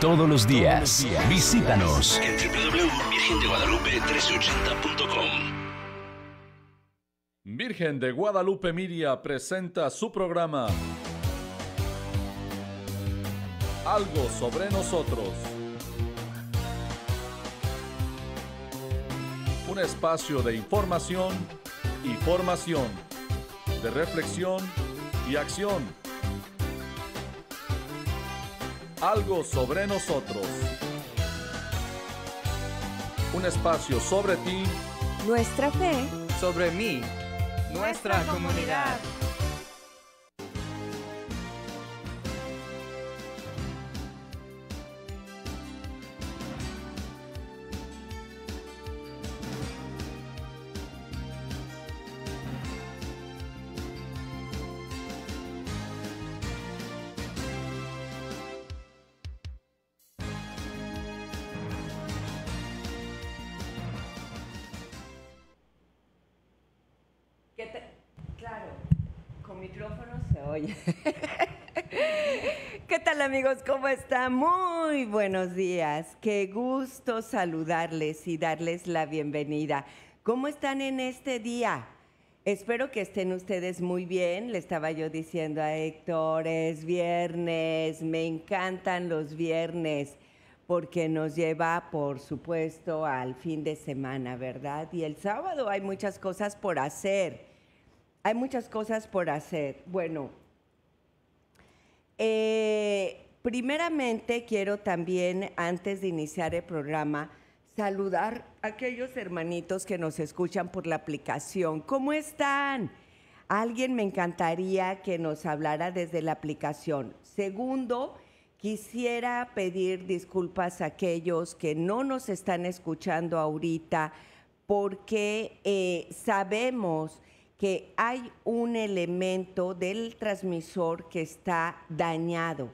todos los días. Visítanos en www.virgendeguadalupe1380.com. Virgen de Guadalupe Miria presenta su programa Algo sobre nosotros. Un espacio de información y formación, de reflexión y acción algo sobre nosotros. Un espacio sobre ti. Nuestra fe. Sobre mí. Nuestra, comunidad. ¿Qué amigos? ¿Cómo están? Muy buenos días. Qué gusto saludarles y darles la bienvenida. ¿Cómo están en este día? Espero que estén ustedes muy bien. Le estaba yo diciendo a Héctor, es viernes, me encantan los viernes porque nos lleva, por supuesto, al fin de semana, ¿verdad? Y el sábado hay muchas cosas por hacer. Hay muchas cosas por hacer. Bueno, eh, primeramente quiero también, antes de iniciar el programa, saludar a aquellos hermanitos que nos escuchan por la aplicación. ¿Cómo están? Alguien me encantaría que nos hablara desde la aplicación. Segundo, quisiera pedir disculpas a aquellos que no nos están escuchando ahorita porque eh, sabemos que hay un elemento del transmisor que está dañado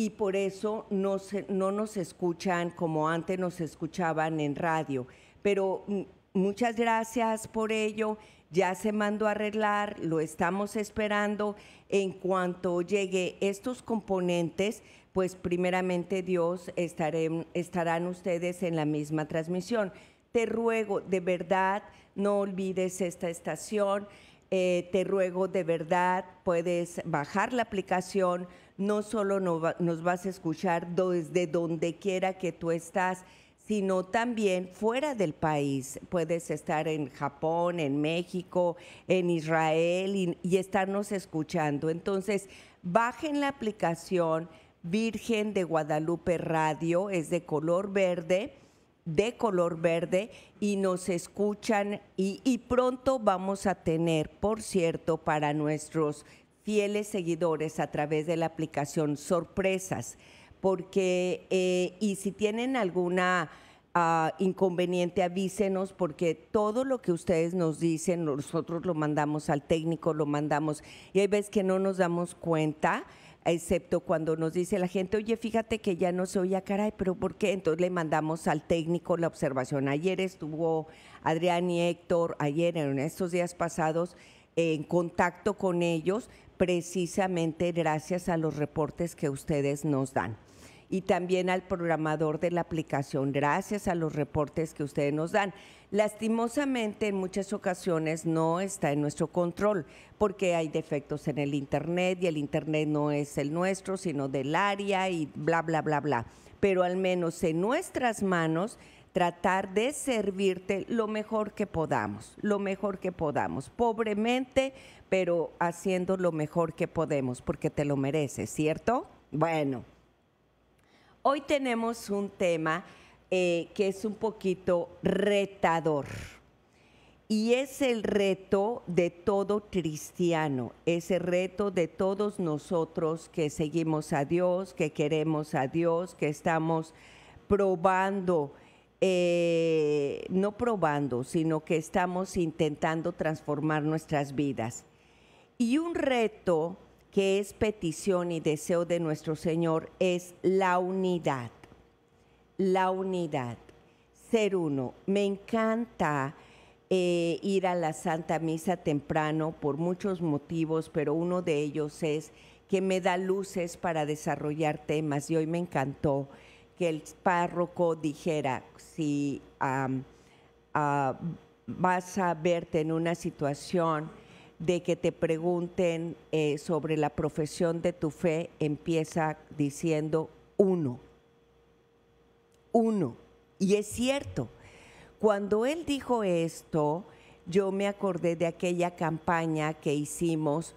y por eso no, no nos escuchan como antes nos escuchaban en radio. Pero mm, muchas gracias por ello. Ya se mandó a arreglar, lo estamos esperando. En cuanto llegue estos componentes, pues primeramente Dios estarán ustedes en la misma transmisión. Te ruego de verdad no olvides esta estación. Eh, te ruego de verdad, puedes bajar la aplicación, no solo nos vas a escuchar desde donde quiera que tú estás, sino también fuera del país. Puedes estar en Japón, en México, en Israel y, estarnos escuchando. Entonces, bajen la aplicación Virgen de Guadalupe Radio, es de color verde de color verde y nos escuchan y, pronto vamos a tener, por cierto, para nuestros fieles seguidores a través de la aplicación sorpresas, porque eh, y si tienen alguna ah, inconveniente avísenos porque todo lo que ustedes nos dicen nosotros lo mandamos al técnico, lo mandamos y hay veces que no nos damos cuenta excepto cuando nos dice la gente, oye, fíjate que ya no se oye, caray, pero ¿por qué? Entonces le mandamos al técnico la observación. Ayer estuvo Adrián y Héctor, ayer en estos días pasados, en contacto con ellos, precisamente gracias a los reportes que ustedes nos dan y también al programador de la aplicación, gracias a los reportes que ustedes nos dan. Lastimosamente, en muchas ocasiones no está en nuestro control porque hay defectos en el Internet y el Internet no es el nuestro, sino del área y bla, bla, bla, bla. Pero al menos en nuestras manos tratar de servirte lo mejor que podamos, lo mejor que podamos, pobremente, pero haciendo lo mejor que podemos, porque te lo mereces, ¿cierto? Bueno. Hoy tenemos un tema eh, que es un poquito retador y es el reto de todo cristiano, ese reto de todos nosotros que seguimos a Dios, que queremos a Dios, que estamos probando, eh, no probando, sino que estamos intentando transformar nuestras vidas. Y un reto que es petición y deseo de nuestro Señor, es la unidad. La unidad. Ser uno. Me encanta eh, ir a la Santa Misa temprano por muchos motivos, pero uno de ellos es que me da luces para desarrollar temas y hoy me encantó que el párroco dijera, si ah, vas a verte en una situación de que te pregunten eh, sobre la profesión de tu fe, empieza diciendo uno. Uno. Y es cierto, cuando él dijo esto, yo me acordé de aquella campaña que hicimos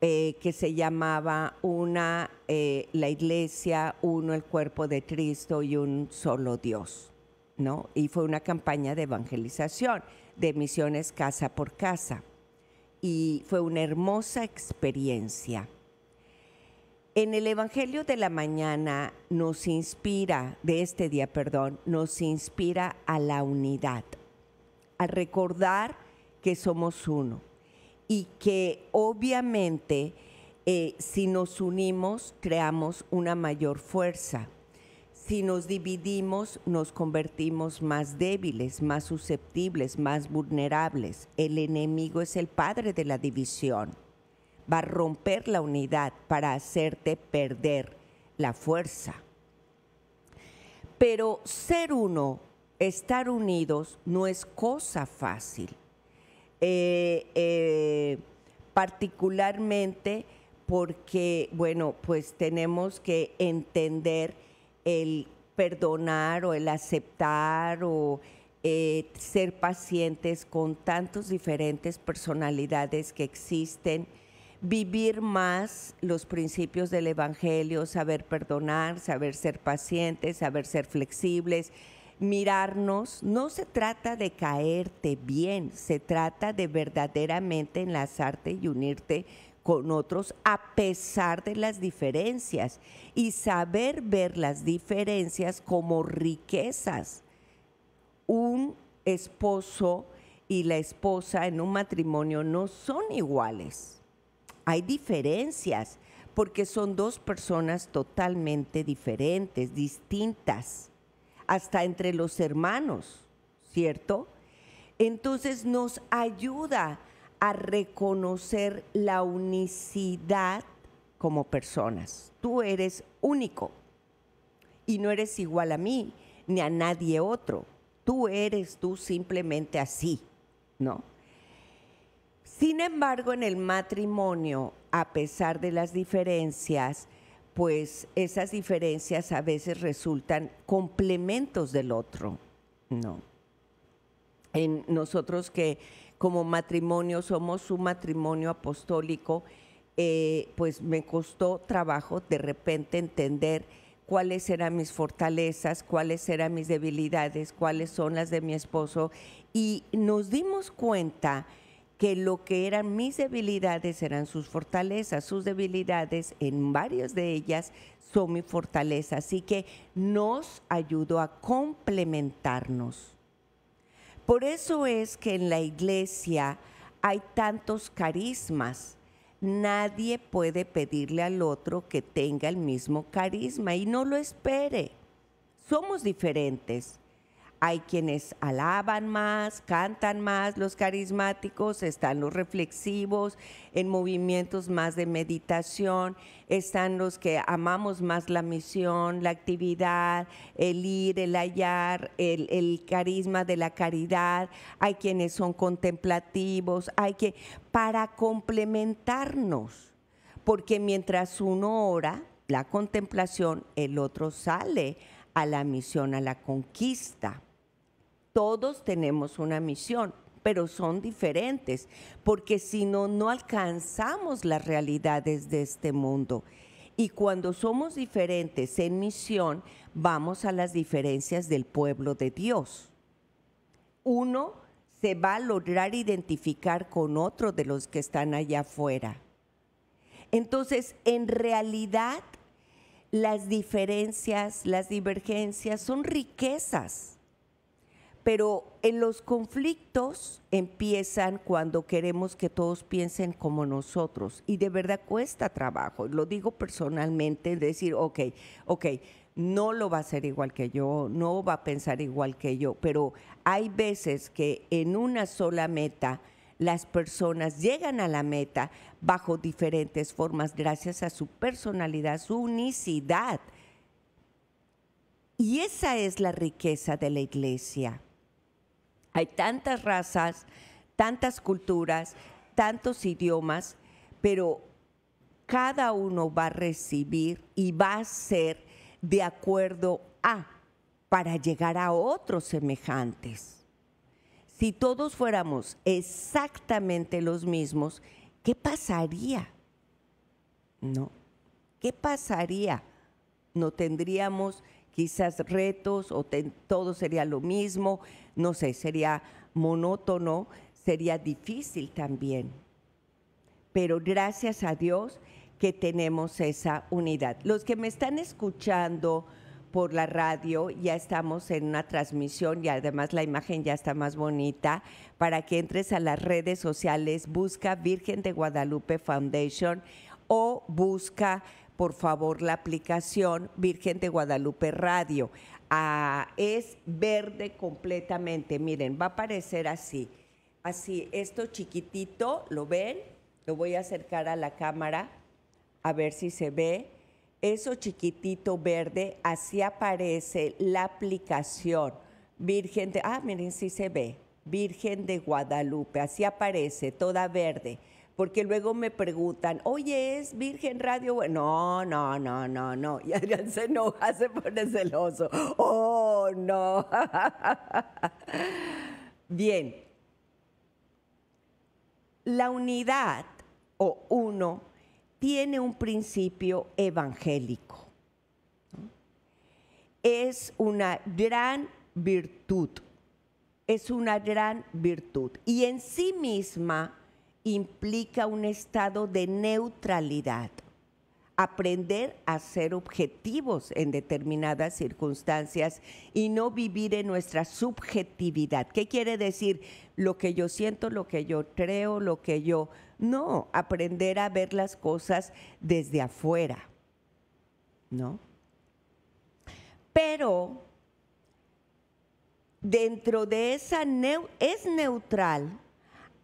eh, que se llamaba Una, eh, la iglesia, uno el cuerpo de Cristo y un solo Dios, ¿no? Y fue una campaña de evangelización, de misiones casa por casa. Y fue una hermosa experiencia. En el Evangelio de la mañana nos inspira, de este día, perdón, nos inspira a la unidad, a recordar que somos uno y que obviamente eh, si nos unimos creamos una mayor fuerza. Si nos dividimos nos convertimos más débiles, más susceptibles, más vulnerables. El enemigo es el padre de la división. Va a romper la unidad para hacerte perder la fuerza. Pero ser uno, estar unidos, no es cosa fácil eh, eh, particularmente porque, bueno, pues tenemos que entender el perdonar o el aceptar o eh, ser pacientes con tantas diferentes personalidades que existen, vivir más los principios del Evangelio, saber perdonar, saber ser pacientes, saber ser flexibles, mirarnos, no se trata de caerte bien, se trata de verdaderamente enlazarte y unirte con otros a pesar de las diferencias y saber ver las diferencias como riquezas. Un esposo y la esposa en un matrimonio no son iguales. Hay diferencias porque son dos personas totalmente diferentes, distintas hasta entre los hermanos, ¿cierto? Entonces nos ayuda a reconocer la unicidad como personas. Tú eres único y no eres igual a mí ni a nadie otro. Tú eres tú simplemente así, ¿no? Sin embargo, en el matrimonio, a pesar de las diferencias, pues esas diferencias a veces resultan complementos del otro, ¿no? En nosotros que como matrimonio somos un matrimonio apostólico, eh, pues me costó trabajo de repente entender cuáles eran mis fortalezas, cuáles eran mis debilidades, cuáles son las de mi esposo, y nos dimos cuenta que lo que eran mis debilidades eran sus fortalezas, sus debilidades en varias de ellas son mi fortaleza, así que nos ayudó a complementarnos. Por eso es que en la iglesia hay tantos carismas. Nadie puede pedirle al otro que tenga el mismo carisma y no lo espere. Somos diferentes hay quienes alaban más, cantan más los carismáticos, están los reflexivos, en movimientos más de meditación, están los que amamos más la misión, la actividad, el ir, el hallar, el, carisma de la caridad, hay quienes son contemplativos, hay que, para complementarnos, porque mientras uno ora, la contemplación, el otro sale a la misión, a la conquista todos tenemos una misión, pero son diferentes, porque si no, no alcanzamos las realidades de este mundo. Y cuando somos diferentes en misión, vamos a las diferencias del pueblo de Dios. Uno se va a lograr identificar con otro de los que están allá afuera. Entonces, en realidad, las diferencias, las divergencias son riquezas pero en los conflictos empiezan cuando queremos que todos piensen como nosotros y de verdad cuesta trabajo. Lo digo personalmente, decir, ok, ok, no lo va a hacer igual que yo, no va a pensar igual que yo, pero hay veces que en una sola meta las personas llegan a la meta bajo diferentes formas gracias a su personalidad, su unicidad. Y esa es la riqueza de la iglesia. Hay tantas razas, tantas culturas, tantos idiomas, pero cada uno va a recibir y va a ser de acuerdo a para llegar a otros semejantes. Si todos fuéramos exactamente los mismos, ¿qué pasaría? ¿No? ¿Qué pasaría? No tendríamos quizás retos o todo sería lo mismo, no sé, sería monótono, sería difícil también. Pero gracias a Dios que tenemos esa unidad. Los que me están escuchando, por la radio, ya estamos en una transmisión y además la imagen ya está más bonita. Para que entres a las redes sociales, busca Virgen de Guadalupe Foundation o busca, por favor, la aplicación Virgen de Guadalupe Radio. Ah, es verde completamente. Miren, va a aparecer así. Así, esto chiquitito, ¿lo ven? Lo voy a acercar a la cámara a ver si se ve eso chiquitito verde, así aparece la aplicación Virgen de, ah, miren, sí se ve, Virgen de Guadalupe, así aparece, toda verde. Porque luego me preguntan, oye, ¿es Virgen Radio? No, no, no, no, no. Y Adrián se enoja, se pone celoso. Oh, no. Bien. La unidad o uno tiene un principio evangélico. Es una gran virtud, es una gran virtud y en sí misma implica un estado de neutralidad. Aprender a ser objetivos en determinadas circunstancias y no vivir en nuestra subjetividad. ¿Qué quiere decir? Lo que yo siento, lo que yo creo, lo que yo no, aprender a ver las cosas desde afuera, ¿no? Pero dentro de esa es neutral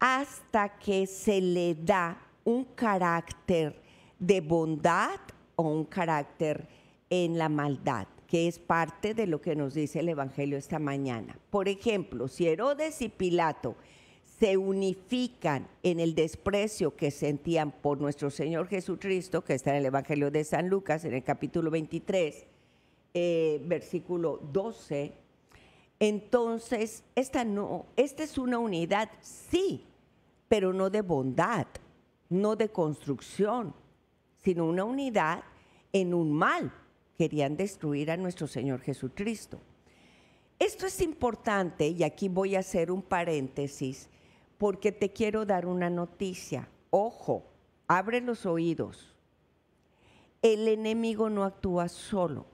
hasta que se le da un carácter de bondad o un carácter en la maldad, que es parte de lo que nos dice el Evangelio esta mañana. Por ejemplo, si Herodes y Pilato se unifican en el desprecio que sentían por nuestro Señor Jesucristo, que está en el Evangelio de San Lucas, en el capítulo 23, eh, versículo 12, entonces esta, no, esta es una unidad, sí, pero no de bondad, no de construcción, sino una unidad en un mal. Querían destruir a nuestro Señor Jesucristo. Esto es importante y aquí voy a hacer un paréntesis porque te quiero dar una noticia. Ojo, abre los oídos. El enemigo no actúa solo,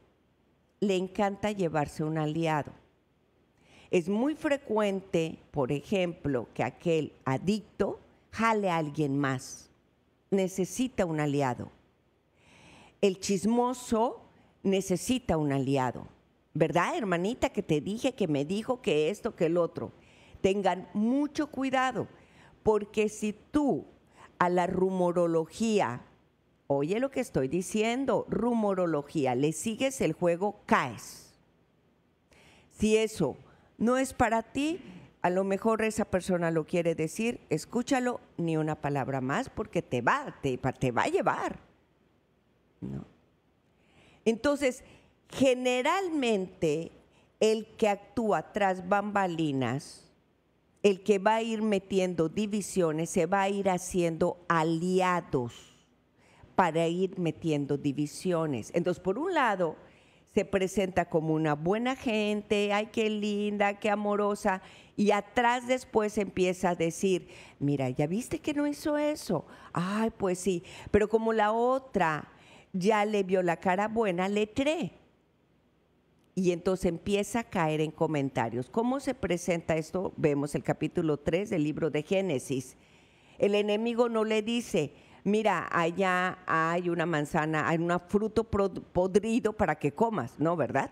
le encanta llevarse un aliado. Es muy frecuente, por ejemplo, que aquel adicto jale a alguien más. Necesita un aliado. El chismoso necesita un aliado. ¿Verdad, hermanita, que te dije, que me dijo que esto, que el otro? tengan mucho cuidado, porque si tú a la rumorología, oye lo que estoy diciendo, rumorología, le sigues el juego, caes. Si eso no es para ti, a lo mejor esa persona lo quiere decir, escúchalo, ni una palabra más, porque te va, te, va a llevar. ¿No? Entonces, generalmente el que actúa tras bambalinas, el que va a ir metiendo divisiones, se va a ir haciendo aliados para ir metiendo divisiones. Entonces, por un lado, se presenta como una buena gente, ay, qué linda, qué amorosa, y atrás después empieza a decir, mira, ¿ya viste que no hizo eso? Ay, pues sí, pero como la otra ya le vio la cara buena, le cree y entonces empieza a caer en comentarios. ¿Cómo se presenta esto? Vemos el capítulo 3 del libro de Génesis. El enemigo no le dice, mira, allá hay una manzana, hay un fruto podrido para que comas, ¿no? ¿Verdad?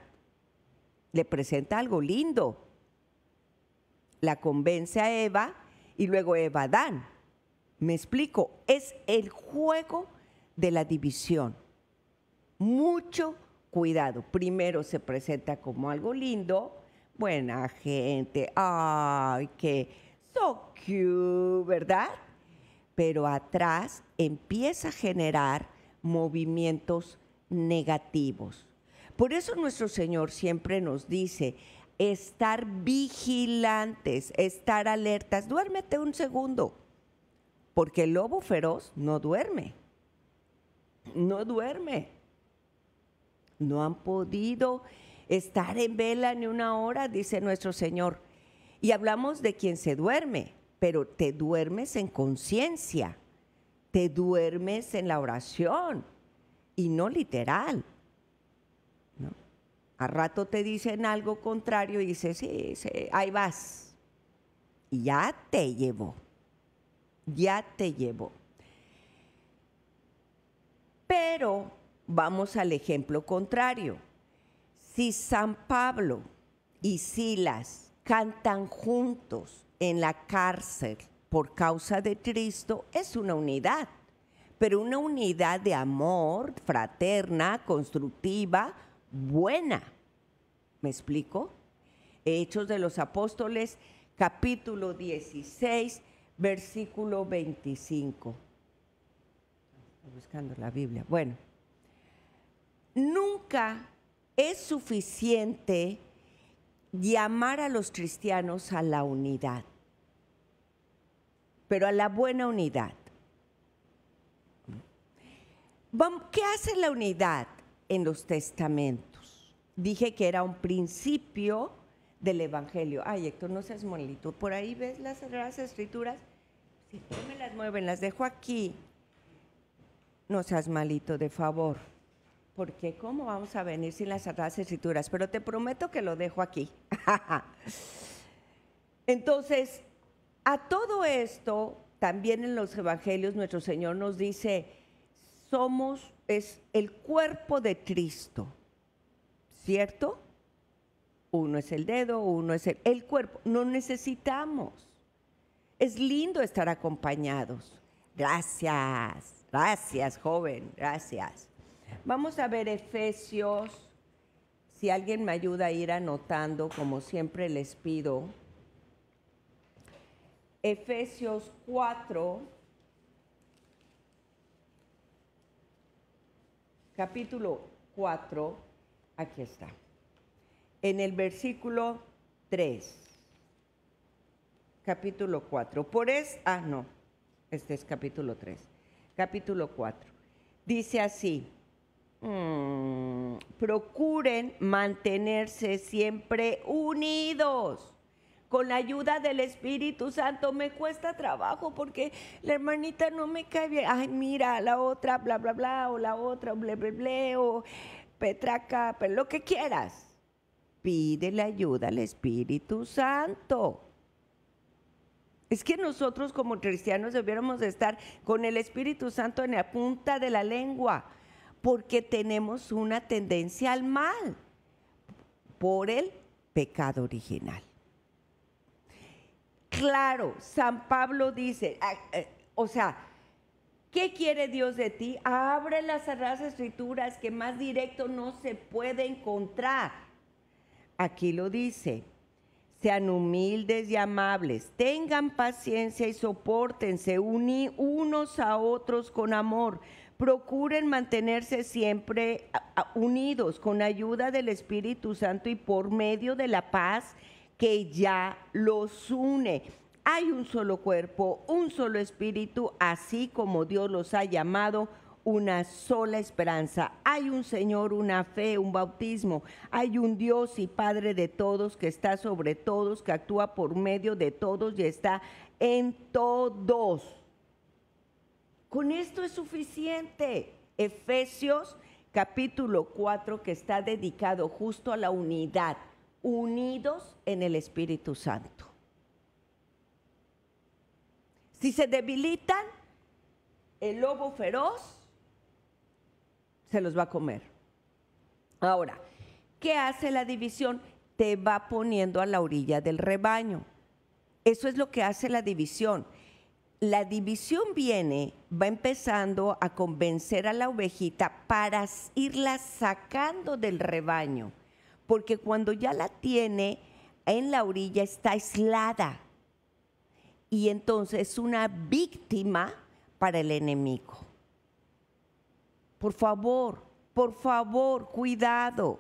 Le presenta algo lindo. La convence a Eva y luego Eva Adán. Me explico, es el juego de la división. Mucho cuidado. Primero se presenta como algo lindo, buena gente, ay, que so cute, ¿verdad? Pero atrás empieza a generar movimientos negativos. Por eso nuestro Señor siempre nos dice, estar vigilantes, estar alertas. Duérmete un segundo, porque el lobo feroz no duerme. No duerme. No han podido estar en vela ni una hora, dice nuestro Señor. Y hablamos de quien se duerme, pero te duermes en conciencia, te duermes en la oración y no literal. A rato te dicen algo contrario y dices, sí, sí, ahí vas. Y ya te llevó, ya te llevó. Pero vamos al ejemplo contrario. Si San Pablo y Silas cantan juntos en la cárcel por causa de Cristo, es una unidad, pero una unidad de amor, fraterna, constructiva, buena. ¿Me explico? Hechos de los Apóstoles, capítulo 16, versículo 25. Estoy buscando la Biblia. Bueno, nunca es suficiente llamar a los cristianos a la unidad, pero a la buena unidad. ¿Qué hace la unidad? en los testamentos. Dije que era un principio del Evangelio. Ay, Héctor, no seas malito. Por ahí ves las Sagradas Escrituras. Si tú me las mueven, las dejo aquí. No seas malito, de favor. Porque ¿cómo vamos a venir sin las Sagradas Escrituras? Pero te prometo que lo dejo aquí. Entonces, a todo esto, también en los Evangelios nuestro Señor nos dice, somos es el cuerpo de Cristo, ¿cierto? Uno es el dedo, uno es el, el cuerpo. No necesitamos. Es lindo estar acompañados. Gracias, gracias, joven, gracias. Vamos a ver Efesios. Si alguien me ayuda a ir anotando, como siempre les pido. Efesios 4 capítulo 4, aquí está, en el versículo 3, capítulo 4, por es, ah, no, este es capítulo 3, capítulo 4, dice así, mm, procuren mantenerse siempre unidos con la ayuda del Espíritu Santo. Me cuesta trabajo porque la hermanita no me cae bien. Ay, mira, la otra, bla, bla, bla, o la otra, bla, bla, bla, o petraca, pero lo que quieras. Pide la ayuda al Espíritu Santo. Es que nosotros como cristianos debiéramos estar con el Espíritu Santo en la punta de la lengua, porque tenemos una tendencia al mal por el pecado original claro. San Pablo dice, ah, eh, o sea, ¿qué quiere Dios de ti? Abre las Sagradas Escrituras que más directo no se puede encontrar. Aquí lo dice. Sean humildes y amables, tengan paciencia y soportense unos a otros con amor. Procuren mantenerse siempre unidos con ayuda del Espíritu Santo y por medio de la paz que ya los une. Hay un solo cuerpo, un solo espíritu, así como Dios los ha llamado, una sola esperanza. Hay un Señor, una fe, un bautismo. Hay un Dios y Padre de todos que está sobre todos, que actúa por medio de todos y está en todos. Con esto es suficiente. Efesios capítulo 4 que está dedicado justo a la unidad unidos en el Espíritu Santo. Si se debilitan, el lobo feroz se los va a comer. Ahora, ¿qué hace la división? Te va poniendo a la orilla del rebaño. Eso es lo que hace la división. La división viene, va empezando a convencer a la ovejita para irla sacando del rebaño, porque cuando ya la tiene en la orilla está aislada y entonces es una víctima para el enemigo. Por favor, por favor, cuidado.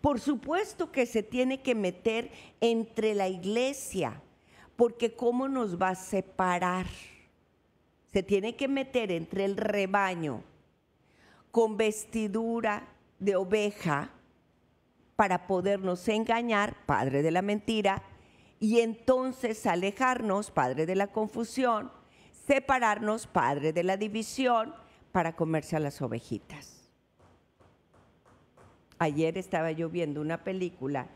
Por supuesto que se tiene que meter entre la iglesia, porque ¿cómo nos va a separar? Se tiene que meter entre el rebaño con vestidura de oveja para podernos engañar, padre de la mentira, y entonces alejarnos, padre de la confusión, separarnos, padre de la división, para comerse a las ovejitas. Ayer estaba yo viendo una película,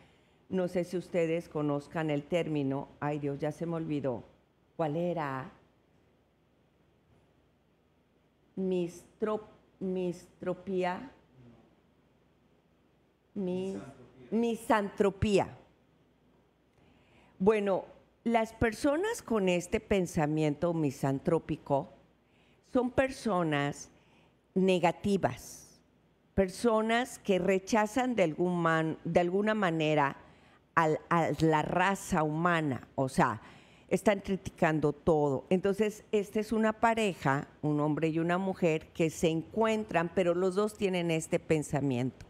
no sé si ustedes conozcan el término, ay Dios, ya se me olvidó, ¿cuál era? mistropía, misantropía. Bueno, las personas con este pensamiento misantrópico son personas negativas, personas que rechazan de, de alguna manera a la raza humana, o sea, están criticando todo. Entonces, esta es una pareja, un hombre y una mujer, que se encuentran, pero los dos tienen este pensamiento.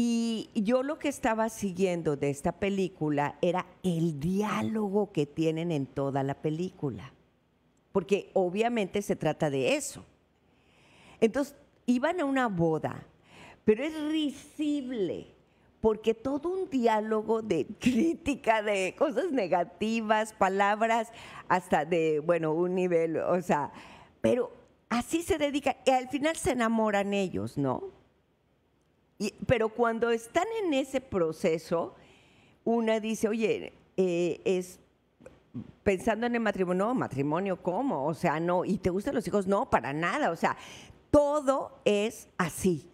Y yo lo que estaba siguiendo de esta película era el diálogo que tienen en toda la película porque obviamente se trata de eso. Entonces, iban a una boda, pero es risible, porque todo un diálogo de crítica, de cosas negativas, palabras, hasta de, bueno, un nivel, o sea, pero así se dedican, y al final se enamoran ellos, ¿no? Pero cuando están en ese proceso, una dice, oye, eh, es pensando en el matrimonio, no, matrimonio, ¿cómo? O sea, no, ¿y te gustan los hijos? No, para nada, o sea, todo es así.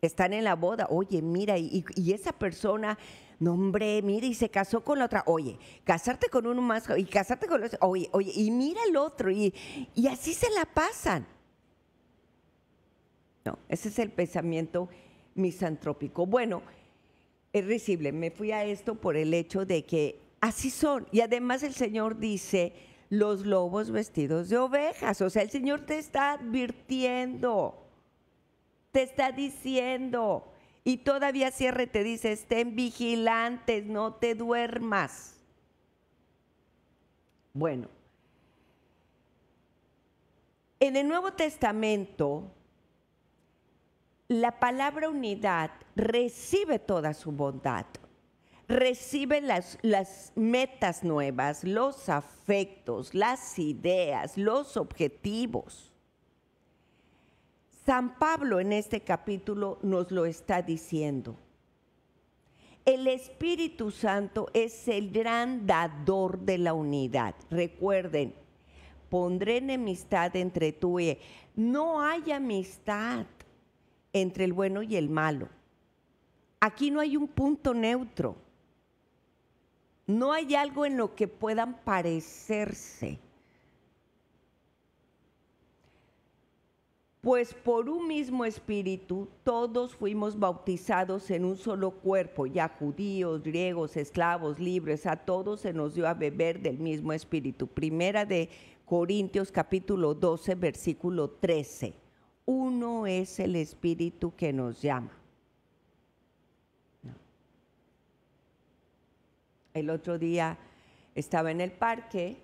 Están en la boda, oye, mira, y, esa persona, no, hombre, mira, y se casó con la otra, oye, casarte con uno más, y casarte con otro, oye, oye, y mira el otro, y, y así se la pasan. No, ese es el pensamiento misantrópico. Bueno, es risible, me fui a esto por el hecho de que Así son. Y además el Señor dice, los lobos vestidos de ovejas. O sea, el Señor te está advirtiendo, te está diciendo. Y todavía cierre te dice, estén vigilantes, no te duermas. Bueno, en el Nuevo Testamento, la palabra unidad recibe toda su bondad recibe las, metas nuevas, los afectos, las ideas, los objetivos. San Pablo en este capítulo nos lo está diciendo. El Espíritu Santo es el gran dador de la unidad. Recuerden, pondré enemistad entre tú y él. No hay amistad entre el bueno y el malo. Aquí no hay un punto neutro. No hay algo en lo que puedan parecerse. Pues por un mismo espíritu todos fuimos bautizados en un solo cuerpo, ya judíos, griegos, esclavos, libres, a todos se nos dio a beber del mismo espíritu. Primera de Corintios capítulo 12, versículo 13. Uno es el espíritu que nos llama. El otro día estaba en el parque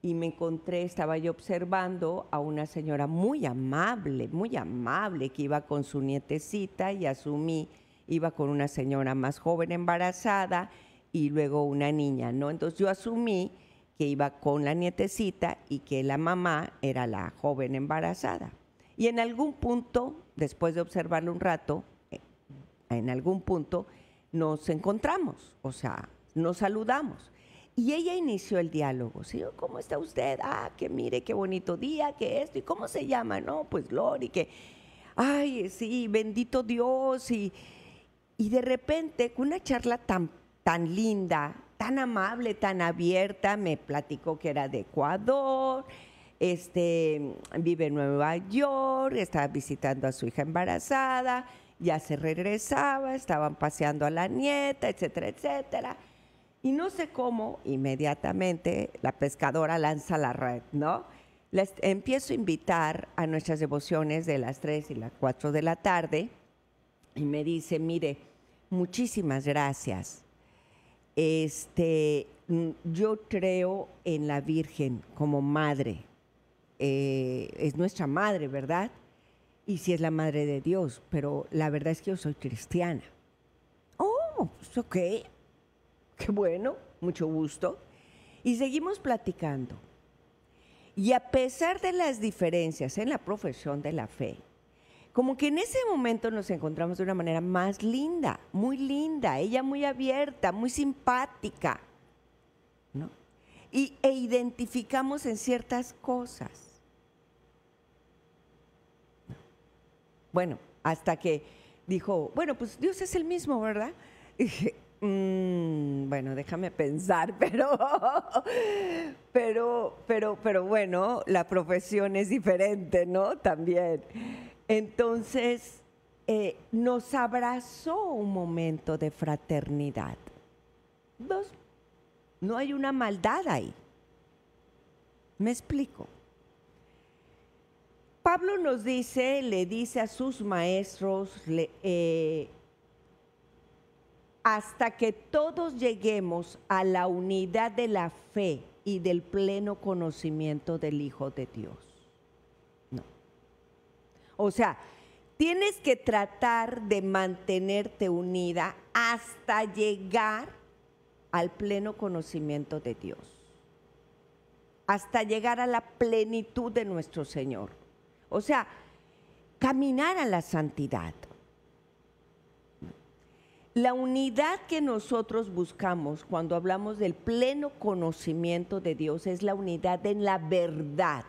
y me encontré, estaba yo observando a una señora muy amable, muy amable, que iba con su nietecita y asumí, iba con una señora más joven embarazada y luego una niña, ¿no? Entonces yo asumí que iba con la nietecita y que la mamá era la joven embarazada. Y en algún punto, después de observarlo un rato, eh, en algún punto nos encontramos, o sea, nos saludamos. Y ella inició el diálogo. Señor, ¿cómo está usted? Ah, que mire, qué bonito día, que esto. ¿Y cómo se llama? No, pues Lori, que, ay, sí, bendito Dios. Y, y de repente, con una charla tan, tan linda, tan amable, tan abierta, me platicó que era de Ecuador, este, vive en Nueva York, estaba visitando a su hija embarazada, ya se regresaba, estaban paseando a la nieta, etcétera, etcétera. Y no sé cómo, inmediatamente la pescadora lanza la red, ¿no? Les empiezo a invitar a nuestras devociones de las 3 y las 4 de la tarde y me dice, mire, muchísimas gracias. Este, mm, yo creo en la Virgen como madre. Eh, es nuestra madre, ¿verdad? Y sí es la madre de Dios, pero la verdad es que yo soy cristiana. Oh, pues ok. Qué bueno, mucho gusto. Y seguimos platicando. Y a pesar de las diferencias en la profesión de la fe, como que en ese momento nos encontramos de una manera más linda, muy linda, ella muy abierta, muy simpática, ¿no? Y, e identificamos en ciertas cosas. Bueno, hasta que dijo, bueno, pues Dios es el mismo, ¿verdad? Dije, Mm, bueno, déjame pensar, pero, pero, pero, pero bueno, la profesión es diferente, ¿no? También. Entonces, eh, nos abrazó un momento de fraternidad. Dos, no hay una maldad ahí. Me explico. Pablo nos dice, le dice a sus maestros, eh, hasta que todos lleguemos a la unidad de la fe y del pleno conocimiento del Hijo de Dios. No. O sea, tienes que tratar de mantenerte unida hasta llegar al pleno conocimiento de Dios. Hasta llegar a la plenitud de nuestro Señor. O sea, caminar a la santidad. La unidad que nosotros buscamos cuando hablamos del pleno conocimiento de Dios es la unidad en la verdad.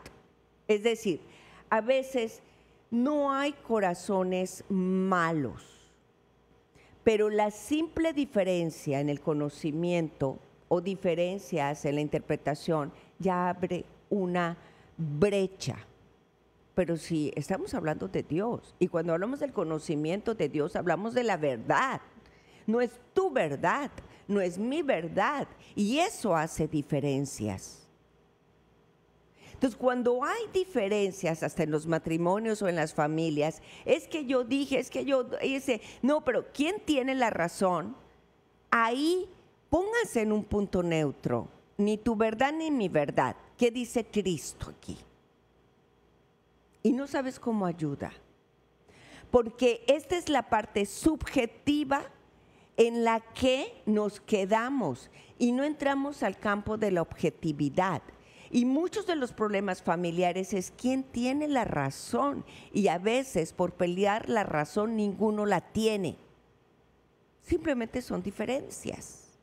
Es decir, a veces no hay corazones malos, pero la simple diferencia en el conocimiento o diferencias en la interpretación ya abre una brecha. Pero si estamos hablando de Dios y cuando hablamos del conocimiento de Dios hablamos de la verdad. No es tu verdad, no es mi verdad. Y eso hace diferencias. Entonces, cuando hay diferencias hasta en los matrimonios o en las familias, es que yo dije, es que yo dice, no, pero ¿quién tiene la razón? Ahí póngase en un punto neutro, ni tu verdad ni mi verdad. ¿Qué dice Cristo aquí? Y no sabes cómo ayuda. Porque esta es la parte subjetiva en la que nos quedamos y no entramos al campo de la objetividad. Y muchos de los problemas familiares es quién tiene la razón y a veces por pelear la razón ninguno la tiene. Simplemente son diferencias.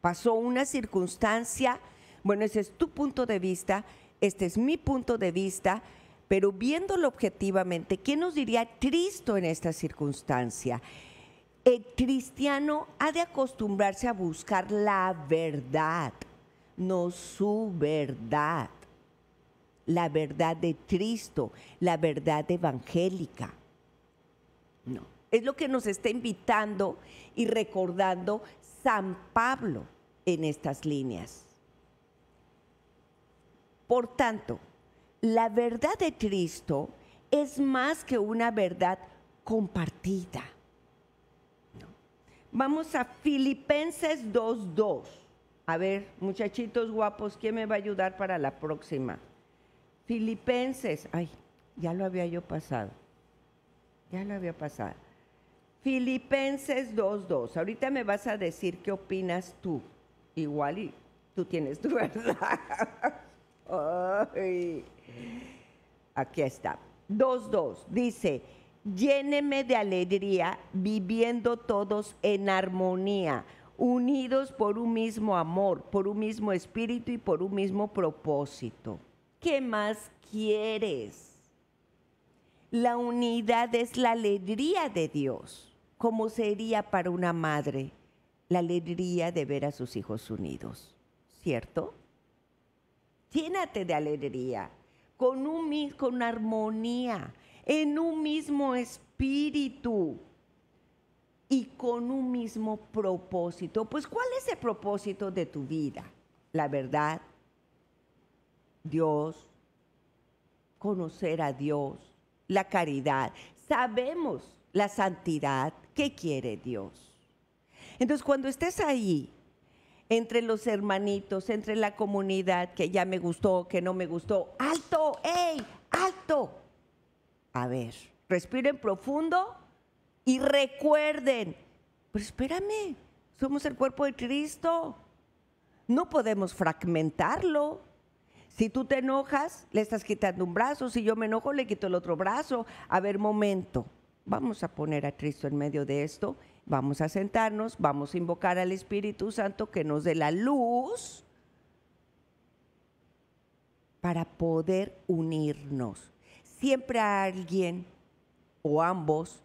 Pasó una circunstancia, bueno, ese es tu punto de vista, este es mi punto de vista, pero viéndolo objetivamente, ¿qué nos diría Cristo en esta circunstancia? el cristiano ha de acostumbrarse a buscar la verdad, no su verdad, la verdad de Cristo, la verdad evangélica. No, es lo que nos está invitando y recordando San Pablo en estas líneas. Por tanto, la verdad de Cristo es más que una verdad compartida Vamos a Filipenses 2.2. A ver, muchachitos guapos, ¿quién me va a ayudar para la próxima? Filipenses, ay, ya lo había yo pasado. Ya lo había pasado. Filipenses 2.2. Ahorita me vas a decir qué opinas tú. Igual y tú tienes tu verdad. Aquí está. 2.2. Dice, lléneme de alegría, viviendo todos en armonía, unidos por un mismo amor, por un mismo espíritu y por un mismo propósito. ¿Qué más quieres? La unidad es la alegría de Dios, como sería para una madre la alegría de ver a sus hijos unidos, ¿cierto? Llénate de alegría, con, un, con armonía, en un mismo espíritu y con un mismo propósito. Pues ¿cuál es el propósito de tu vida? La verdad, Dios, conocer a Dios, la caridad. Sabemos la santidad que quiere Dios. Entonces, cuando estés ahí, entre los hermanitos, entre la comunidad, que ya me gustó, que no me gustó, alto, ¡ey! ¡Alto! A ver, respiren profundo y recuerden, pero espérame, somos el cuerpo de Cristo. No podemos fragmentarlo. Si tú te enojas, le estás quitando un brazo. Si yo me enojo, le quito el otro brazo. A ver, momento. Vamos a poner a Cristo en medio de esto. Vamos a sentarnos. Vamos a invocar al Espíritu Santo que nos dé la luz para poder unirnos. Siempre alguien o ambos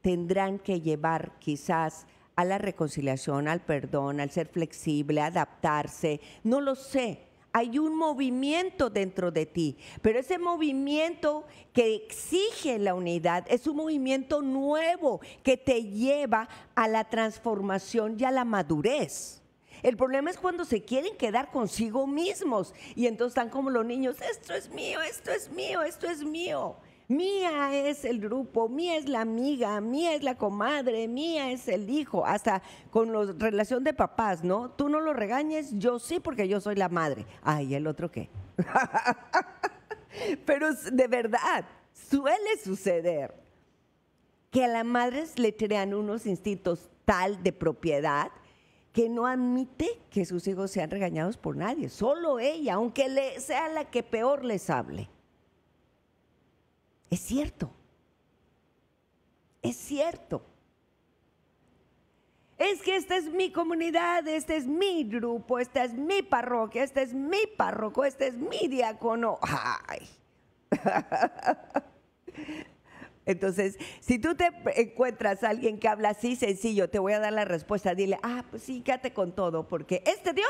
tendrán que llevar quizás a la reconciliación, al perdón, al ser flexible, adaptarse. No lo sé hay un movimiento dentro de ti, pero ese movimiento que exige la unidad es un movimiento nuevo que te lleva a la transformación y a la madurez. El problema es cuando se quieren quedar consigo mismos y entonces están como los niños, esto es mío, esto es mío, esto es mío. Mía es el grupo, mía es la amiga, mía es la comadre, mía es el hijo, hasta con la relación de papás, ¿no? Tú no lo regañes, yo sí porque yo soy la madre. Ay, ¿el otro qué? Pero de verdad, suele suceder que a las madres le crean unos instintos tal de propiedad que no admite que sus hijos sean regañados por nadie, solo ella, aunque sea la que peor les hable. Es cierto. Es cierto. Es que esta es mi comunidad, este es mi grupo, esta es mi parroquia, este es mi párroco, este es mi diácono. Ay. Entonces, si tú te encuentras a alguien que habla así sencillo, te voy a dar la respuesta. Dile, ah, pues sí, quédate con todo, porque este Dios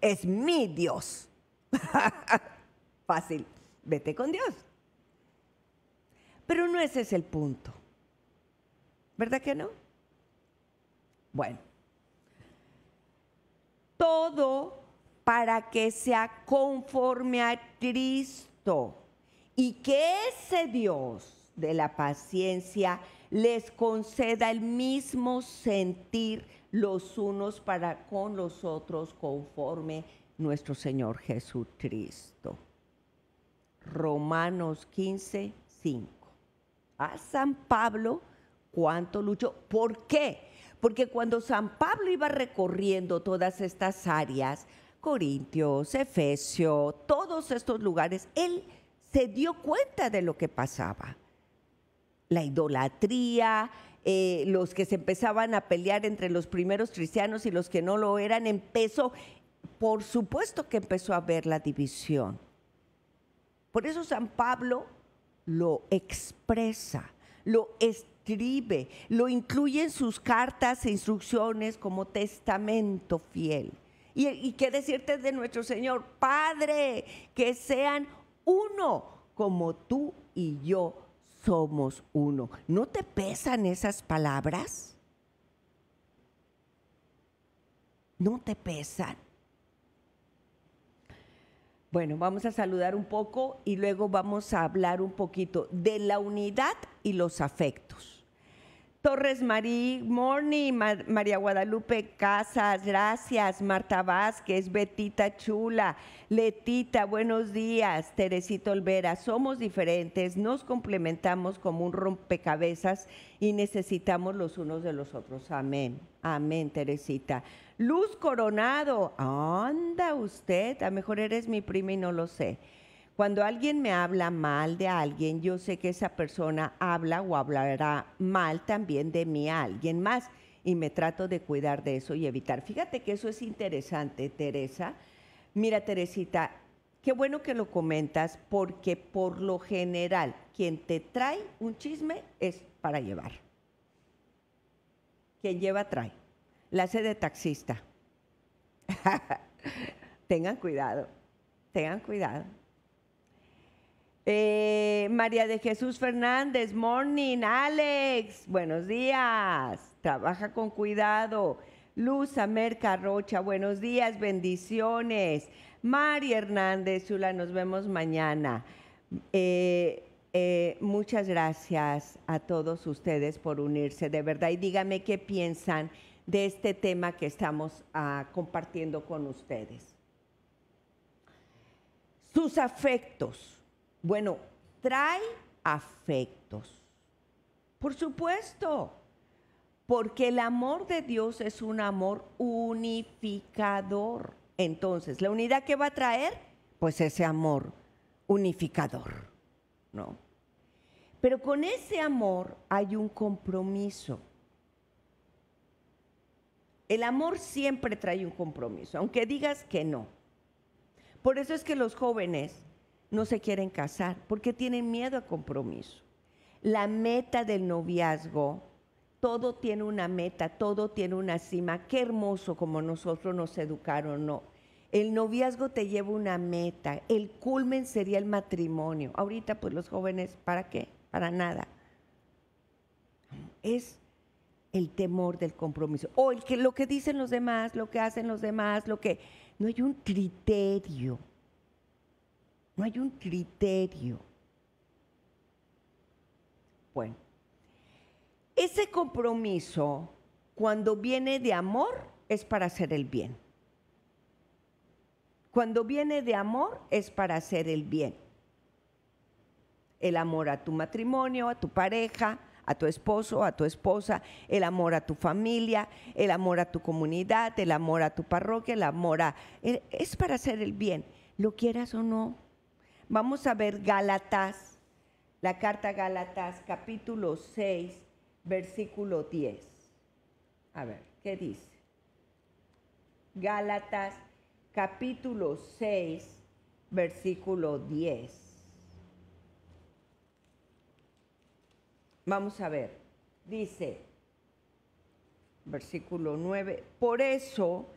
es mi Dios. Fácil, vete con Dios. Pero no ese es el punto. ¿Verdad que no? Bueno, todo para que sea conforme a Cristo y que ese Dios de la paciencia les conceda el mismo sentir los unos para con los otros conforme nuestro Señor Jesucristo. Romanos 15, 5 San Pablo cuánto luchó. ¿Por qué? Porque cuando San Pablo iba recorriendo todas estas áreas, Corintios, Efesio, todos estos lugares, él se dio cuenta de lo que pasaba. La idolatría, eh, los que se empezaban a pelear entre los primeros cristianos y los que no lo eran, empezó, por supuesto que empezó a ver la división. Por eso San Pablo lo expresa, lo escribe, lo incluye en sus cartas e instrucciones como testamento fiel. Y, qué decirte de nuestro Señor, Padre, que sean uno como tú y yo somos uno. ¿No te pesan esas palabras? ¿No te pesan? Bueno, vamos a saludar un poco y luego vamos a hablar un poquito de la unidad y los afectos. Torres Marí, Morning, María Guadalupe Casas, gracias. Marta Vázquez, Betita Chula, Letita, buenos días. Teresito Olvera, somos diferentes, nos complementamos como un rompecabezas y necesitamos los unos de los otros. Amén. Amén, Teresita. Luz Coronado, anda usted, a lo mejor eres mi prima y no lo sé. Cuando alguien me habla mal de alguien, yo sé que esa persona habla o hablará mal también de mí a alguien más y me trato de cuidar de eso y evitar. Fíjate que eso es interesante, Teresa. Mira, Teresita, qué bueno que lo comentas porque por lo general quien te trae un chisme es para llevar. Quien lleva trae. la hace de taxista. tengan cuidado, tengan cuidado. Eh, María de Jesús Fernández, morning, Alex, buenos días, trabaja con cuidado. Luz Amerca Rocha, buenos días, bendiciones. María Hernández, Chula, nos vemos mañana. Eh, eh, muchas gracias a todos ustedes por unirse, de verdad, y dígame qué piensan de este tema que estamos ah, compartiendo con ustedes. Sus afectos. Bueno, trae afectos. Por supuesto, porque el amor de Dios es un amor unificador. Entonces, la unidad que va a traer, pues ese amor unificador, ¿no? Pero con ese amor hay un compromiso. El amor siempre trae un compromiso, aunque digas que no. Por eso es que los jóvenes no se quieren casar, porque tienen miedo a compromiso. La meta del noviazgo, todo tiene una meta, todo tiene una cima. Qué hermoso como nosotros nos educaron, ¿no? El noviazgo te lleva una meta, el culmen sería el matrimonio. Ahorita pues los jóvenes, ¿para qué? Para nada. Es el temor del compromiso. O lo que dicen los demás, lo que hacen los demás, lo que... No hay un criterio. No hay un criterio. Bueno, ese compromiso, cuando viene de amor, es para hacer el bien. Cuando viene de amor, es para hacer el bien. El amor a tu matrimonio, a tu pareja, a tu esposo, a tu esposa, el amor a tu familia, el amor a tu comunidad, el amor a tu parroquia, el amor a... Eh, es para hacer el bien, lo quieras o no. Vamos a ver Gálatas, la carta Gálatas, capítulo 6, versículo 10. A ver, ¿qué dice? Gálatas, capítulo 6, versículo 10. Vamos a ver, dice, versículo 9, por eso,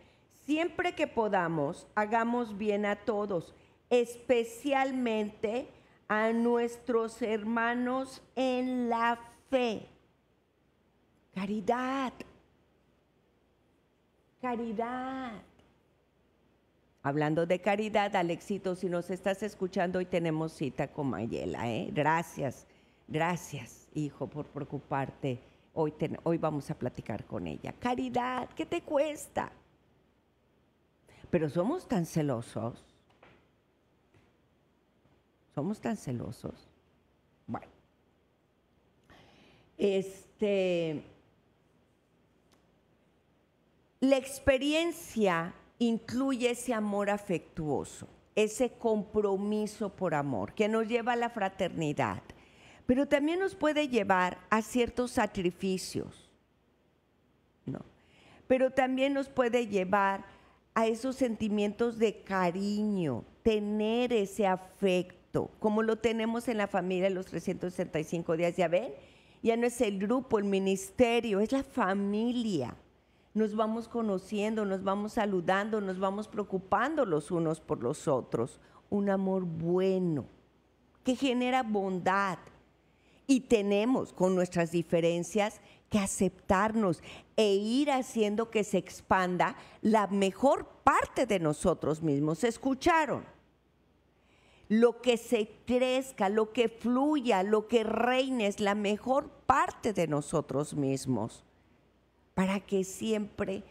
siempre que podamos, hagamos bien a todos, especialmente a nuestros hermanos en la fe. Caridad, caridad. Hablando de caridad, Alexito, si nos estás escuchando, hoy tenemos cita con Mayela, ¿eh? Gracias, gracias hijo, por preocuparte. Hoy, hoy vamos a platicar con ella. Caridad, ¿qué te cuesta? Pero somos tan celosos. Somos tan celosos. Bueno. Este. La experiencia incluye ese amor afectuoso, ese compromiso por amor que nos lleva a la fraternidad, pero también nos puede llevar a ciertos sacrificios, ¿no? Pero también nos puede llevar a esos sentimientos de cariño, tener ese afecto, como lo tenemos en la familia los 365 días, ¿ya ven? Ya no es el grupo, el ministerio, es la familia. Nos vamos conociendo, nos vamos saludando, nos vamos preocupando los unos por los otros. Un amor bueno, que genera bondad, y tenemos con nuestras diferencias que aceptarnos e ir haciendo que se expanda la mejor parte de nosotros mismos. ¿Escucharon? Lo que se crezca, lo que fluya, lo que reine es la mejor parte de nosotros mismos. Para que siempre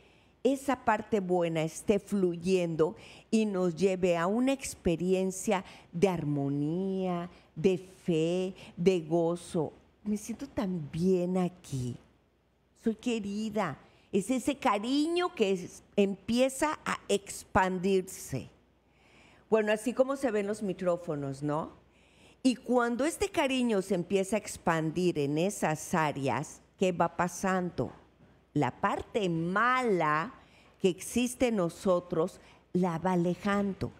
esa parte buena esté fluyendo y nos lleve a una experiencia de armonía, de fe, de gozo. Me siento tan bien aquí. Soy querida. Es ese cariño que empieza a expandirse. Bueno, así como se ven los micrófonos, ¿no? Y cuando este cariño se empieza a expandir en esas áreas, ¿qué va pasando? La parte mala que existe en nosotros la va alejando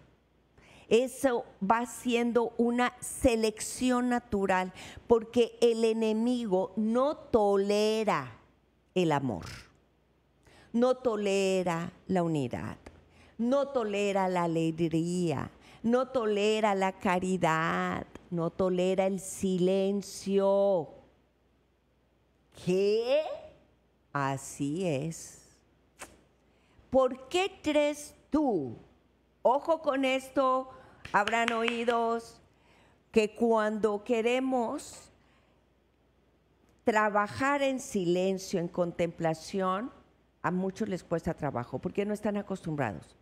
eso va siendo una selección natural, porque el enemigo no tolera el amor. no tolera la unidad, no tolera la alegría, no tolera la caridad, no tolera el silencio. ¿Qué? Así es. ¿Por qué crees tú? Ojo con esto, habrán oídos que cuando queremos trabajar en silencio, en contemplación, a muchos les cuesta trabajo porque no están acostumbrados.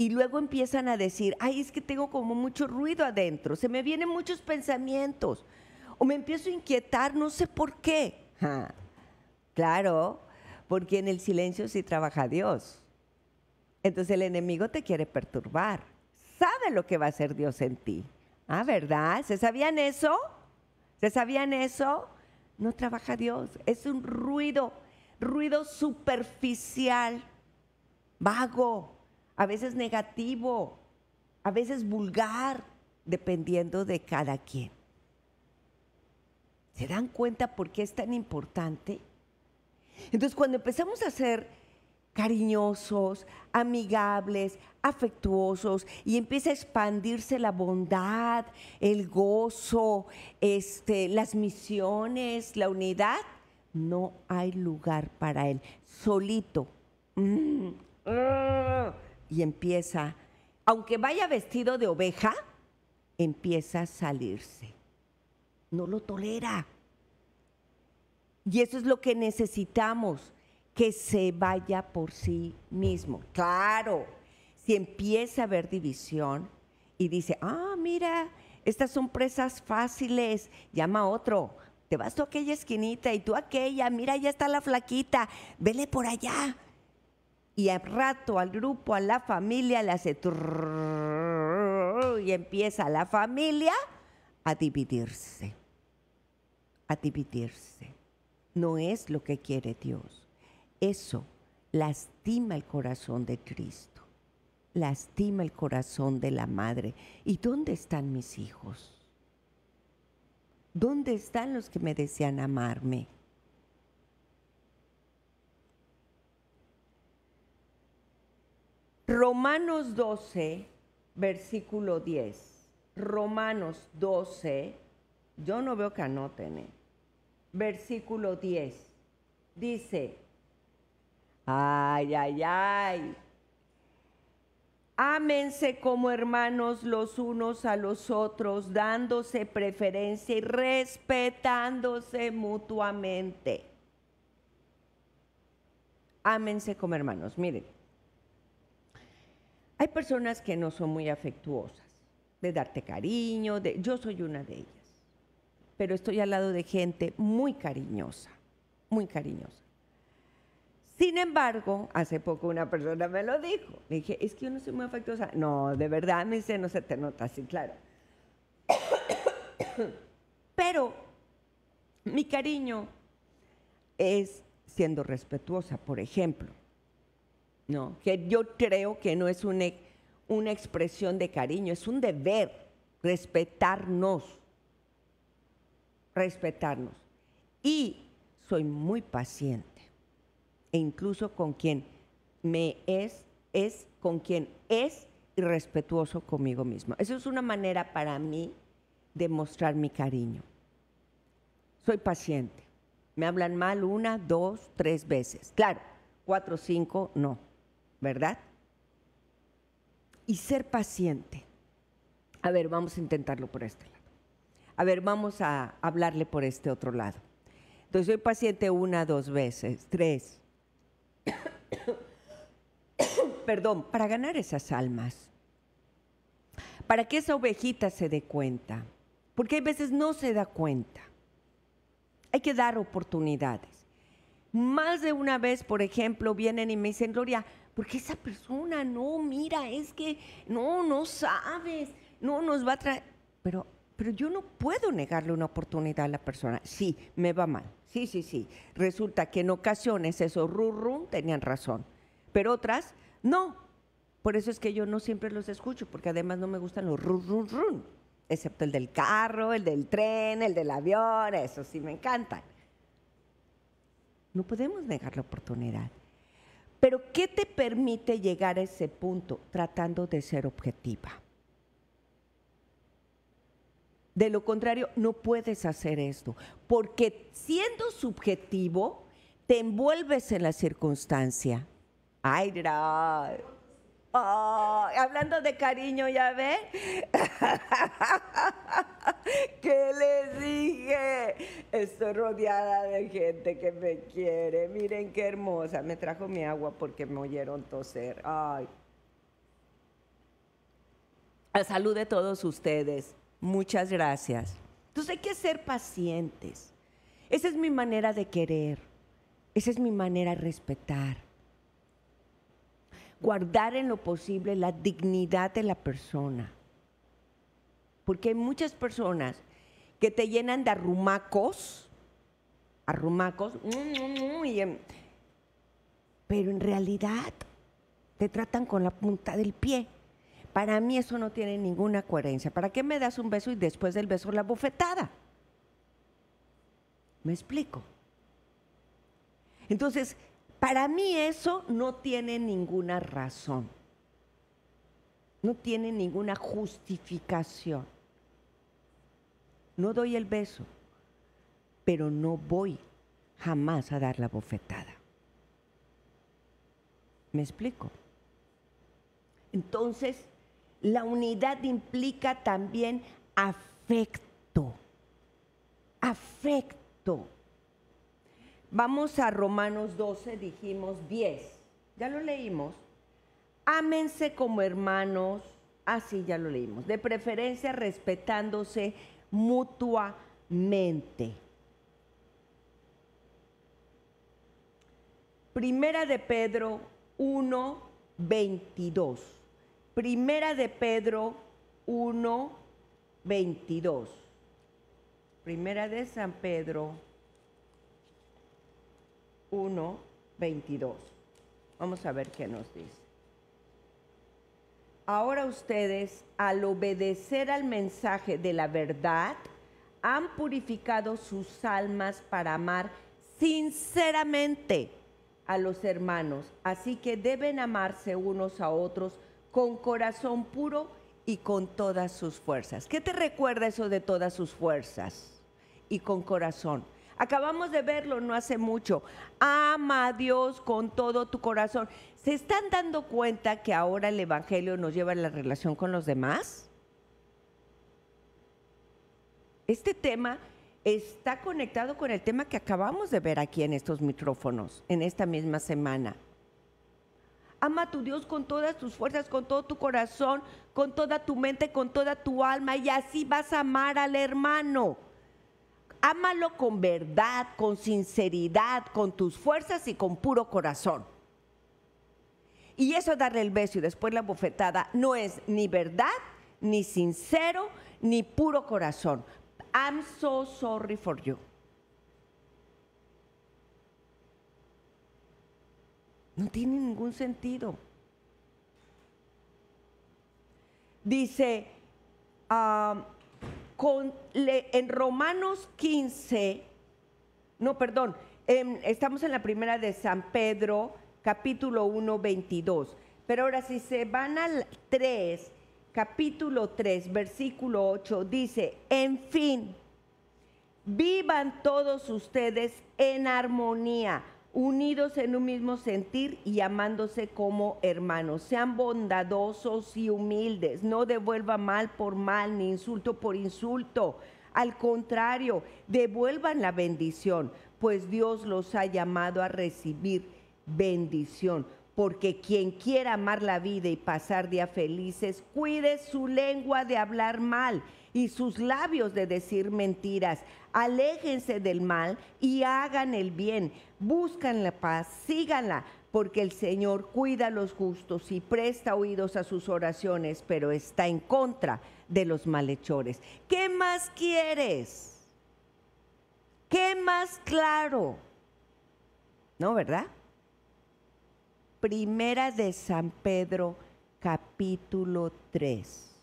Y luego empiezan a decir, ay, es que tengo como mucho ruido adentro, se me vienen muchos pensamientos, o me empiezo a inquietar, no sé por qué. claro, porque en el silencio sí trabaja Dios. Entonces el enemigo te quiere perturbar. Sabe lo que va a hacer Dios en ti. Ah, ¿verdad? ¿Se sabían eso? ¿Se sabían eso? No trabaja Dios. Es un ruido, ruido superficial, vago, a veces negativo, a veces vulgar, dependiendo de cada quien. ¿Se dan cuenta por qué es tan importante? Entonces, cuando empezamos a ser cariñosos, amigables, afectuosos y empieza a expandirse la bondad, el gozo, este, las misiones, la unidad, no hay lugar para él. Solito. Mm, y empieza, aunque vaya vestido de oveja, empieza a salirse. No lo tolera. Y eso es lo que necesitamos, que se vaya por sí mismo. Claro, si empieza a haber división y dice, ah, mira, estas son presas fáciles, llama a otro. Te vas tú a aquella esquinita y tú a aquella, mira, ya está la flaquita, vele por allá. Y al rato al grupo, a la familia le hace y empieza la familia a dividirse, a dividirse no es lo que quiere Dios. Eso lastima el corazón de Cristo, lastima el corazón de la madre. ¿Y dónde están mis hijos? ¿Dónde están los que me desean amarme? Romanos 12, versículo 10. Romanos 12, yo no veo que anoten. ¿eh? versículo 10. Dice, ay, ay, ay. Ámense como hermanos los unos a los otros, dándose preferencia y respetándose mutuamente. Ámense como hermanos. Miren, hay personas que no son muy afectuosas, de darte cariño, yo soy una de ellas pero estoy al lado de gente muy cariñosa, muy cariñosa. Sin embargo, hace poco una persona me lo dijo. Le dije, es que yo no soy muy afectuosa. No, de verdad, me dice, no se te nota así, claro. Pero mi cariño es siendo respetuosa, por ejemplo. ¿No? Que yo creo que no es una, una expresión de cariño, es un deber respetarnos respetarnos. Y soy muy paciente. E incluso con quien me es, es con quien es irrespetuoso conmigo mismo. Eso es una manera para mí de mostrar mi cariño. Soy paciente. Me hablan mal una, dos, tres veces. Claro, cuatro, cinco, no. ¿Verdad? Y ser paciente. A ver, vamos a intentarlo por este lado. A ver, vamos a hablarle por este otro lado. Entonces, soy paciente una, dos veces, tres. Perdón, para ganar esas almas. Para que esa ovejita se dé cuenta. Porque hay veces no se da cuenta. Hay que dar oportunidades. Más de una vez, por ejemplo, vienen y me dicen, Gloria, porque esa persona no, mira, es que no, no sabes, no nos va a traer. Pero pero yo no puedo negarle una oportunidad a la persona. Sí, me va mal. Sí, sí, sí. Resulta que en ocasiones esos run tenían razón, pero otras no. Por eso es que yo no siempre los escucho, porque además no me gustan los run run, excepto el del carro, el del tren, el del avión, eso sí me encantan. No podemos negar la oportunidad. Pero ¿qué te permite llegar a ese punto? Tratando de ser objetiva. De lo contrario, no puedes hacer esto, porque siendo subjetivo, te envuelves en la circunstancia. Ay, hablando de cariño, ¿ya ven? ¿Qué les dije? Estoy rodeada de gente que me quiere. Miren qué hermosa. Me trajo mi agua porque me oyeron toser. Ay. A salud de todos ustedes. Muchas gracias. Entonces hay que ser pacientes. Esa es mi manera de querer. Esa es mi manera de respetar guardar en lo posible la dignidad de la persona. Porque hay muchas personas que te llenan de arrumacos, arrumacos, pero en realidad te tratan con la punta del pie. Para mí eso no tiene ninguna coherencia. ¿Para qué me das un beso y después del beso la bofetada? ¿Me explico? Entonces, para mí eso no tiene ninguna razón, no tiene ninguna justificación. No doy el beso, pero no voy jamás a dar la bofetada. ¿Me explico? Entonces, la unidad implica también afecto, afecto. Vamos a Romanos 12, dijimos 10. Ya lo leímos. Ámense como hermanos. Así ah, ya lo leímos. De preferencia respetándose mutuamente. Primera de Pedro 1, 22. Primera de Pedro 1, 22. Primera de San Pedro 1, 22. Vamos a ver qué nos dice. Ahora ustedes, al obedecer al mensaje de la verdad, han purificado sus almas para amar sinceramente a los hermanos. Así que deben amarse unos a otros con corazón puro y con todas sus fuerzas. ¿Qué te recuerda eso de todas sus fuerzas y con corazón? Acabamos de verlo no hace mucho. Ama a Dios con todo tu corazón. ¿Se están dando cuenta que ahora el Evangelio nos lleva a la relación con los demás? Este tema está conectado con el tema que acabamos de ver aquí en estos micrófonos, en esta misma semana. Ama a tu Dios con todas tus fuerzas, con todo tu corazón, con toda tu mente, con toda tu alma, y así vas a amar al hermano. Ámalo con verdad, con sinceridad, con tus fuerzas y con puro corazón. Y eso darle el beso y después la bofetada no es ni verdad, ni sincero, ni puro corazón. I'm so sorry for you. No tiene ningún sentido. Dice, uh, en Romanos 15, no, perdón, estamos en la primera de San Pedro, capítulo 1, 22. Pero ahora si se van al 3, capítulo 3, versículo 8, dice, en fin, vivan todos ustedes en armonía unidos en un mismo sentir y amándose como hermanos. Sean bondadosos y humildes, no devuelvan mal por mal ni insulto por insulto. Al contrario, devuelvan la bendición, pues Dios los ha llamado a recibir bendición. Porque quien quiera amar la vida y pasar días felices, cuide su lengua de hablar mal y sus labios de decir mentiras. Aléjense del mal y hagan el bien. Buscan la paz, síganla, porque el Señor cuida a los justos y presta oídos a sus oraciones, pero está en contra de los malhechores. ¿Qué más quieres? ¿Qué más claro? ¿No, verdad? Primera de San Pedro, capítulo 3.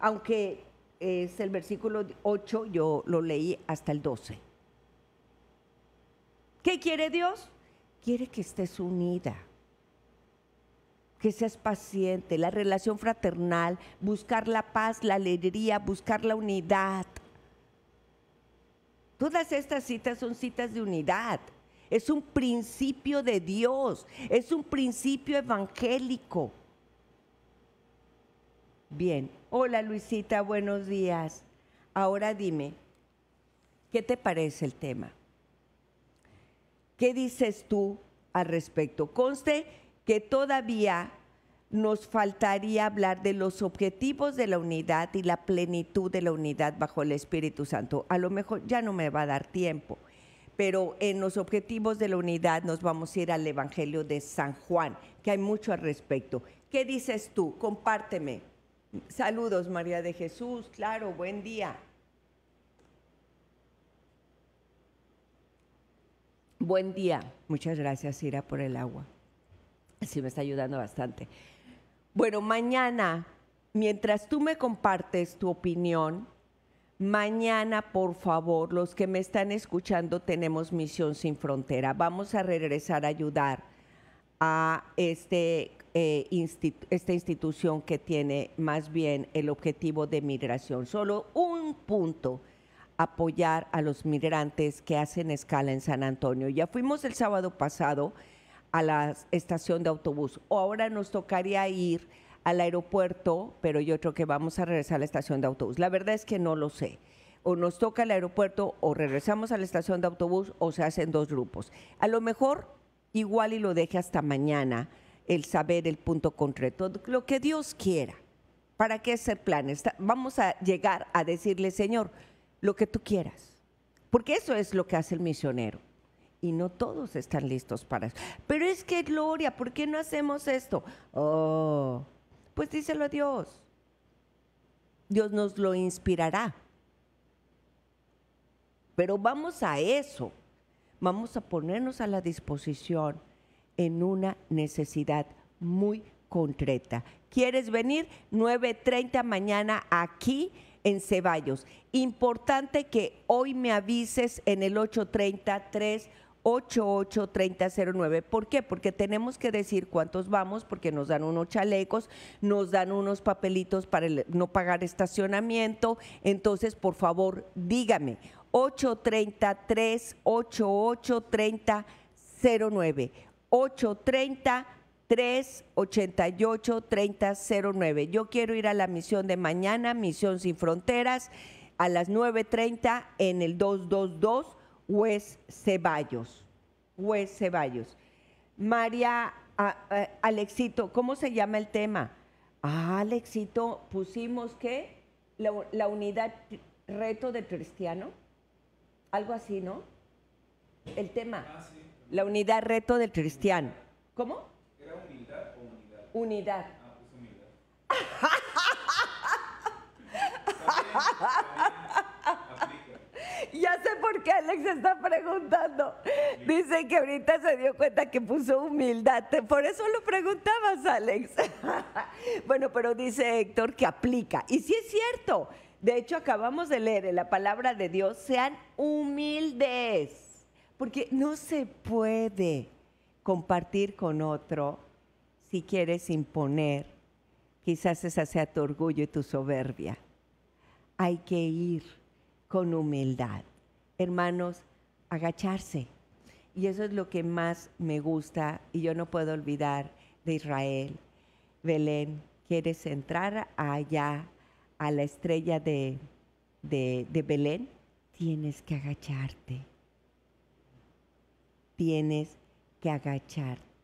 Aunque es el versículo 8, yo lo leí hasta el 12. ¿Qué quiere Dios? Quiere que estés unida, que seas paciente, la relación fraternal, buscar la paz, la alegría, buscar la unidad. Todas estas citas son citas de unidad. Es un principio de Dios, es un principio evangélico. Bien, hola Luisita, buenos días. Ahora dime, ¿qué te parece el tema? ¿Qué dices tú al respecto? Conste que todavía nos faltaría hablar de los objetivos de la unidad y la plenitud de la unidad bajo el Espíritu Santo. A lo mejor ya no me va a dar tiempo, pero en los objetivos de la unidad nos vamos a ir al Evangelio de San Juan, que hay mucho al respecto. ¿Qué dices tú? Compárteme. Saludos, María de Jesús, claro, buen día. Buen día. Muchas gracias, Ira, por el agua. Sí, me está ayudando bastante. Bueno, mañana, mientras tú me compartes tu opinión, mañana, por favor, los que me están escuchando, tenemos Misión Sin Frontera. Vamos a regresar a ayudar a este, eh, esta institución que tiene más bien el objetivo de migración. Solo un punto apoyar a los migrantes que hacen escala en San Antonio. Ya fuimos el sábado pasado a la estación de autobús. O ahora nos tocaría ir al aeropuerto, pero yo creo que vamos a regresar a la estación de autobús. La verdad es que no lo sé. O nos toca el aeropuerto o regresamos a la estación de autobús o se hacen dos grupos. A lo mejor igual y lo deje hasta mañana el saber el punto concreto, lo que Dios quiera. ¿Para qué hacer planes? Vamos a llegar a decirle, Señor, lo que tú quieras. Porque eso es lo que hace el misionero y no todos están listos para eso. Pero es que, Gloria, ¿por qué no hacemos esto? Oh, pues díselo a Dios. Dios nos lo inspirará. Pero vamos a eso. Vamos a ponernos a la disposición en una necesidad muy concreta. ¿Quieres venir? 9.30 mañana aquí en Ceballos. Importante que hoy me avises en el 833 883009. ¿Por qué? Porque tenemos que decir cuántos vamos, porque nos dan unos chalecos, nos dan unos papelitos para no pagar estacionamiento. Entonces, por favor, dígame, 833 883009. 830 388 3009. Yo quiero ir a la misión de mañana, Misión Sin Fronteras, a las 9.30 en el 222 West Ceballos. West Ceballos. María, Alexito, ¿cómo se llama el tema? Ah, Alexito, pusimos que la, unidad reto de cristiano, algo así, ¿no? El tema, ah, la unidad reto del cristiano. ¿Cómo? Unidad. Ah, pues unidad. Ya sé por qué Alex está preguntando. Dice que ahorita se dio cuenta que puso humildad. Por eso lo preguntabas, Alex. bueno, pero dice Héctor que aplica. Y sí es cierto. De hecho, acabamos de leer en la palabra de Dios, sean humildes. Porque no se puede compartir con otro si quieres imponer. Quizás esa sea tu orgullo y tu soberbia. Hay que ir con humildad. Hermanos, agacharse. Y eso es lo que más me gusta y yo no puedo olvidar de Israel. Belén, ¿quieres entrar allá a la estrella de, de, de Belén? Tienes que agacharte. Tienes que agacharte.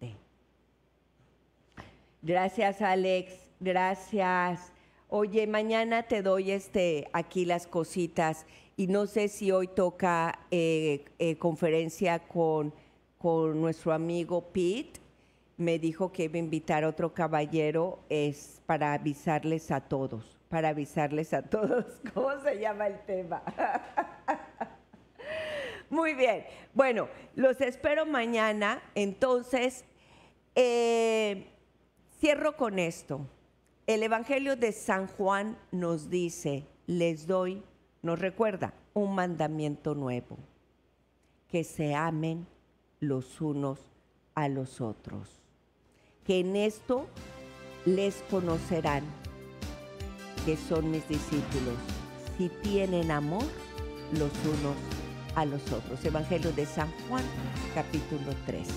Gracias, Alex. Gracias. Oye, mañana te doy este aquí las cositas y no sé si hoy toca eh, eh, conferencia con, con nuestro amigo Pete. Me dijo que iba a invitar a otro caballero es para avisarles a todos, para avisarles a todos cómo se llama el tema. Muy bien. Bueno, los espero mañana. Entonces, eh, cierro con esto. El Evangelio de San Juan nos dice, les doy, nos recuerda, un mandamiento nuevo, que se amen los unos a los otros. que en esto les conocerán que son mis discípulos, si tienen amor los unos a los otros. Evangelio de San Juan, capítulo 3.